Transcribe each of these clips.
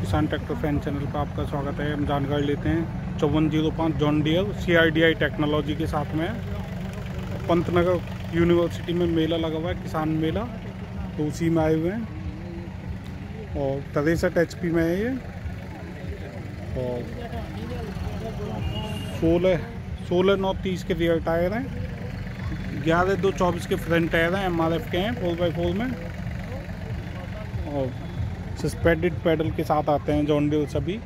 किसान tractor fan channel पर आपका स्वागत है। हम जानकारी लेते हैं। चौवन ज़ीरो पाँच जॉन डियर सी टेक्नोलॉजी के साथ में पंतनगर यूनिवर्सिटी में मेला लगा हुआ है, किसान मेला। तो उसी में आए हुए हैं। और तिरसठ एच में है ये। और सोलह सोलह, नौ, तीस के रियर टायर हैं। ग्यारह, दो, चौबीस के फ्रंट टायर हैं एम आर एफ़ के हैं, फोर बाई फोर में। और सस्पेंडेड पैडल के साथ आते हैं जॉन डील सभी।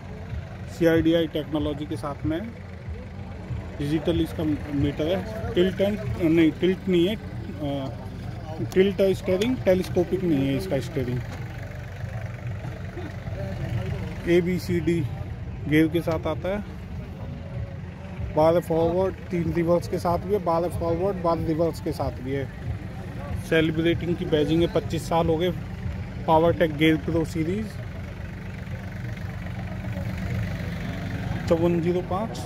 सी आई डी आई टेक्नोलॉजी के साथ में। डिजिटल इसका मीटर है। टिल्ट एंड नहीं टिल्ट नहीं है। टिल्ट है स्टेयरिंग टेलीस्कोपिक नहीं है इसका steering A B C D gear के साथ आता है। बारह फॉरवर्ड तीन रिवर्स के साथ भी है। बारह फॉरवर्ड बारह रिवर्स के साथ भी है। सेलिब्रेटिंग की बैजिंग है, पच्चीस साल हो गए। Power tech gear pro series चौवन ज़ीरो पाँच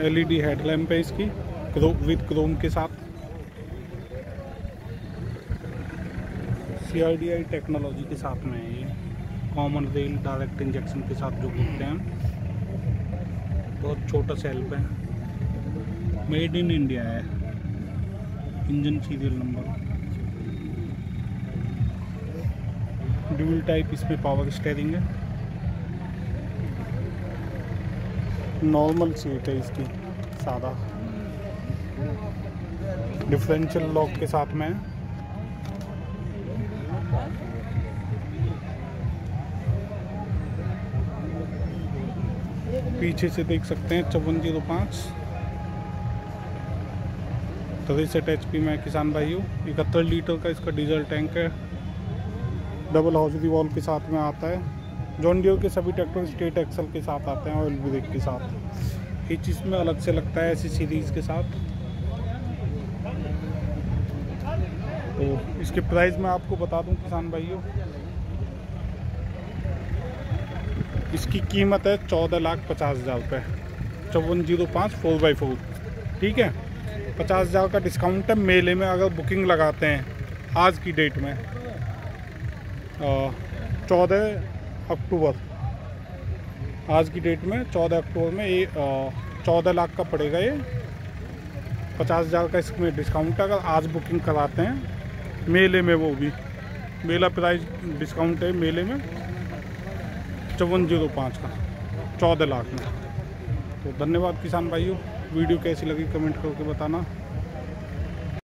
एल ई डी हेडलैम्प है इसकी, क्रो, विद क्रोम के साथ। C R D I technology के साथ में ये कॉमन रेल डायरेक्ट इंजेक्शन के साथ जो बोलते हैं, बहुत छोटा सेल्फ है। मेड इन इंडिया है। Engine serial number dual type इसमें पावर स्टेयरिंग है। नॉर्मल सीट है इसकी, सादा। डिफरेंशियल लॉक के साथ में। पीछे से देख सकते हैं, चौवन ज़ीरो पाँच। तिरसठ एच पी में किसान भाइयों इकहत्तर लीटर का इसका डीजल टैंक है। डबल हाउस वॉल के साथ में आता है। जॉन डियर के सभी ट्रैक्टर स्टेट एक्सल के साथ आते हैं ऑयल ब्रेक के साथ। ये चीज़ में अलग से लगता है ऐसी सीरीज़ के साथ। तो इसके प्राइस मैं आपको बता दूँ किसान भाइयों। इसकी कीमत है चौदह लाख पचास हज़ार रुपये चौवन ज़ीरो पाँच फोर बाई फोर ठीक है? पचास हज़ार का डिस्काउंट है। मेले में अगर बुकिंग लगाते हैं आज की डेट में। चौदह अक्टूबर। आज की डेट में चौदह अक्टूबर में ये चौदह लाख का पड़ेगा ये। पचास हज़ार का इसमें डिस्काउंट है, अगर आज बुकिंग कराते हैं, मेले में वो भी। मेला प्राइस डिस्काउंट है मेले में चौवन ज़ीरो पाँच का, चौदह लाख में। तो धन्यवाद किसान भाइयों। वीडियो कैसी लगी कमेंट करके बताना।